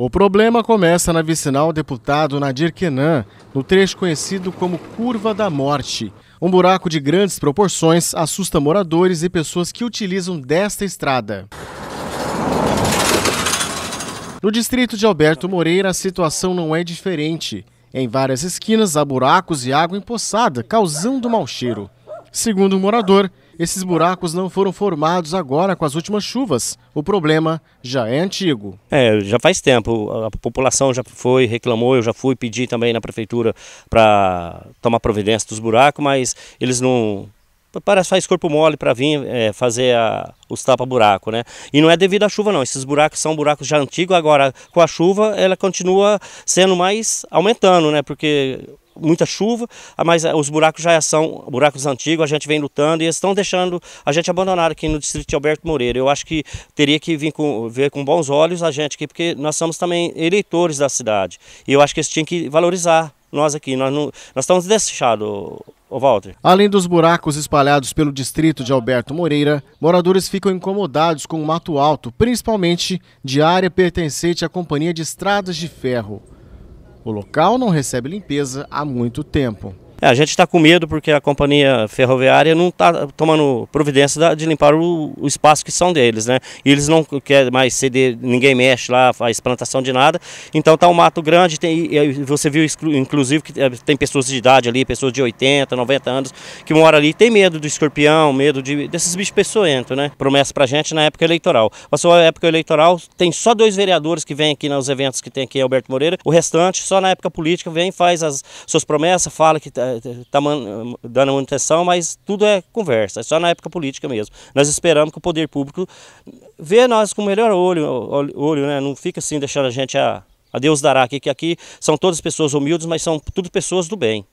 O problema começa na vicinal deputado Nadir Kenan, no trecho conhecido como Curva da Morte. Um buraco de grandes proporções assusta moradores e pessoas que utilizam desta estrada. No distrito de Alberto Moreira, a situação não é diferente. Em várias esquinas há buracos e água empoçada, causando mau cheiro. Segundo o morador, esses buracos não foram formados agora com as últimas chuvas. O problema já é antigo. É, já faz tempo. A população já foi, reclamou, eu já fui pedir também na prefeitura para tomar providência dos buracos, mas eles não parece faz corpo mole para vir é, fazer a, os tapa-buraco, né? E não é devido à chuva não, esses buracos são buracos já antigos, agora com a chuva ela continua sendo mais aumentando, né? Porque muita chuva, mas eh, os buracos já são buracos antigos, a gente vem lutando e eles estão deixando a gente abandonado aqui no distrito de Alberto Moreira. Eu acho que teria que vir com, ver com bons olhos a gente aqui, porque nós somos também eleitores da cidade. E eu acho que eles tinham que valorizar nós aqui, nós, não, nós estamos deixados, o Walter. Além dos buracos espalhados pelo distrito de Alberto Moreira, moradores ficam incomodados com o mato alto, principalmente de área pertencente à Companhia de Estradas de Ferro. O local não recebe limpeza há muito tempo. É, a gente está com medo porque a companhia ferroviária não está tomando providência de limpar o, o, espaço que são deles, né? E eles não querem mais ceder, ninguém mexe lá, faz plantação de nada. Então está um mato grande, tem, você viu inclusive que é, tem pessoas de idade ali, pessoas de 80, 90 anos, que moram ali, tem medo do escorpião, medo de, desses bichos peçoentos, né? Promessa pra gente na época eleitoral. Passou a época eleitoral, tem só dois vereadores que vêm aqui nos eventos que tem aqui Alberto Moreira, o restante, só na época política, vem, faz as suas promessas, fala que tá, está dando manutenção, mas tudo é conversa, é só na época política mesmo. Nós esperamos que o poder público vê nós com o melhor olho, olho né? não fica assim deixando a gente a, a Deus dará aqui, que aqui são todas pessoas humildes, mas são tudo pessoas do bem.